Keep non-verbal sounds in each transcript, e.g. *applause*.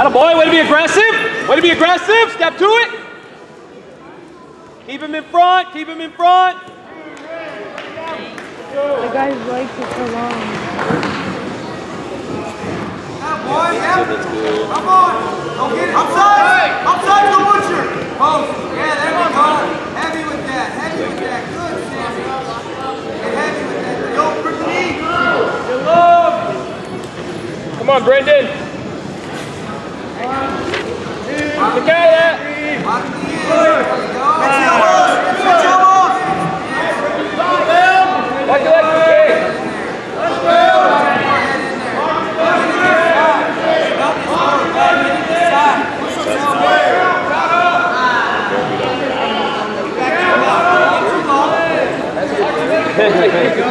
Atta boy, way to be aggressive. Way to be aggressive. Step to it. Keep him in front. Keep him in front. The guy's legs are so long. Boy, yeah. Come on. Go get it. Upside. Upside to the butcher. Post. Yeah, there we go. Heavy with that. Heavy with that. Good, Sammy. Get heavy with that. Yo, grip the knee. Good love. Come on, Brendan. *laughs*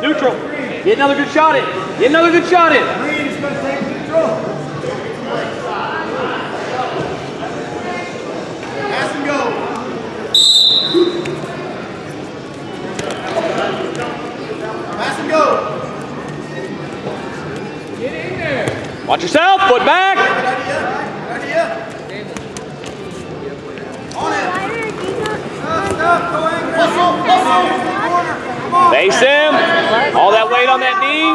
Neutral. Get another good shot in. Get another good shot in. Pass and go. Pass and go. Watch yourself. Foot back. Good idea. Good idea. On it. Stop. Go. Muscle. Muscle. Corner. Face him. All that weight on that knee.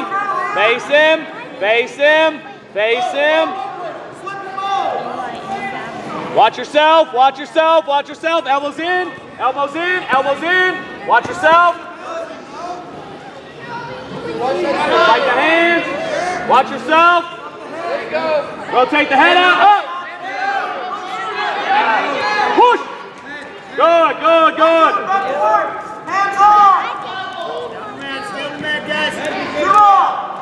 Face him. Face him. Face him. Watch yourself. Watch yourself. Watch yourself. Elbows in. Elbows in. Elbows in. Watch yourself. Fight the hands. Watch yourself. Rotate the head out. Up. Push. Good, good, good. Back to work. Hands on. You're off.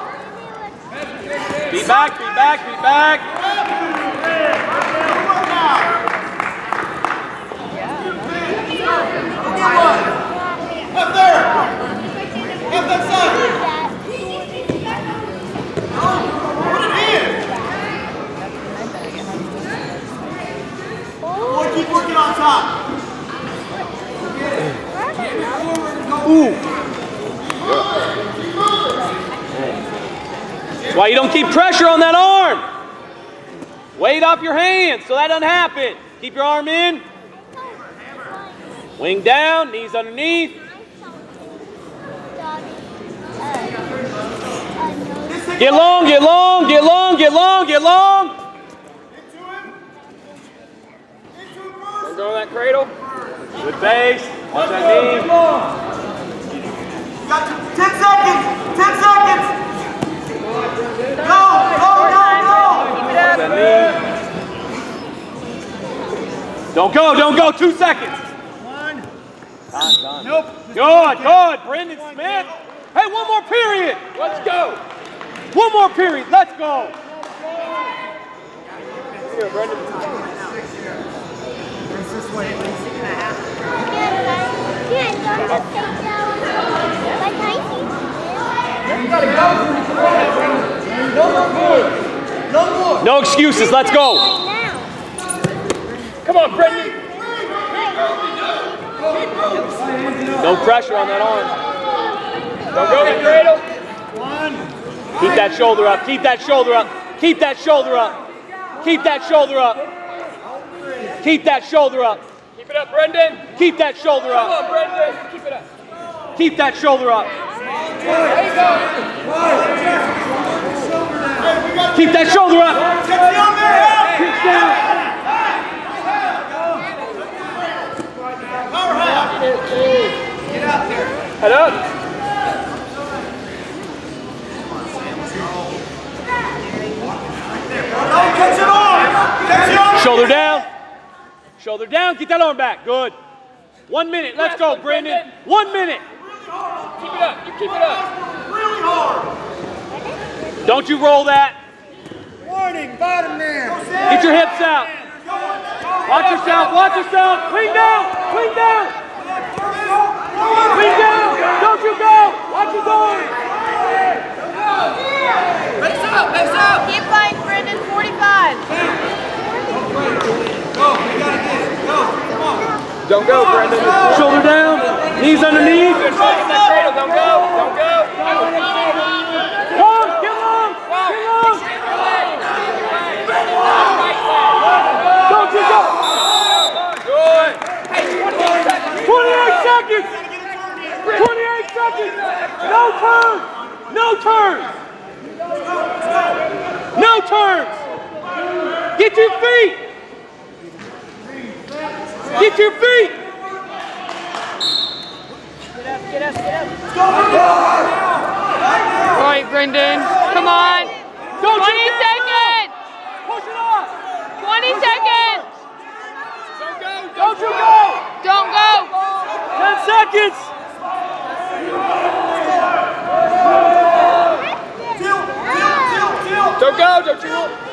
Back, beat back, beat back. Up there. Up that side. Keep working on top. That's why you don't keep pressure on that arm. Weight off your hands so that doesn't happen. Keep your arm in. Wing down, knees underneath. Get long, get long, get long, get long, get long. Into him. Into him Don't go in that cradle. Good base. Watch that knee. You got your 10 seconds. 10 seconds. Go, go, go, go. Watch that knee. Don't go, don't go. Two seconds. One. Time, time. Nope. Good, good. Brendan Smith. Hey, one more period. Let's go. One more period. Let's go. Here, Brendan. No excuses. Let's go. Come on, Brendan. No pressure on that arm. Don't go to cradle. Keep that shoulder up. Keep that shoulder up. Keep that shoulder up. Keep that shoulder up. Keep that shoulder up. Keep it up, Brendan. Keep that shoulder up. Come on, Brendan. Keep it up. Keep that shoulder up. There you go. Keep that shoulder up. Get down there, help! Pitch down. Head up. Catch it on! Catch it on! Shoulder down. Shoulder down. Get that arm back. Good. One minute. Let's go, Brendan. One minute. Keep it up. You keep it up. Really hard! Don't you roll that. Warning, bottom man! Get your hips out. Watch yourself. Watch yourself. Clean down. Clean down. Clean down. Don't go, Brendan. Shoulder down. Knees underneath. Good fight in that cradle. Don't go. Don't go. Long. Get long. Get long. Don't you go. Good. Hey, 28 seconds. 28 seconds. 28 seconds. No turns. No turns. No turns. Get your feet. Get your feet. Get up, get up, get up. All right, Brendan. Come on. 20 seconds. Push it off. 20 seconds. Don't go. Don't you go. Don't go. 10 seconds. Don't go. Don't you.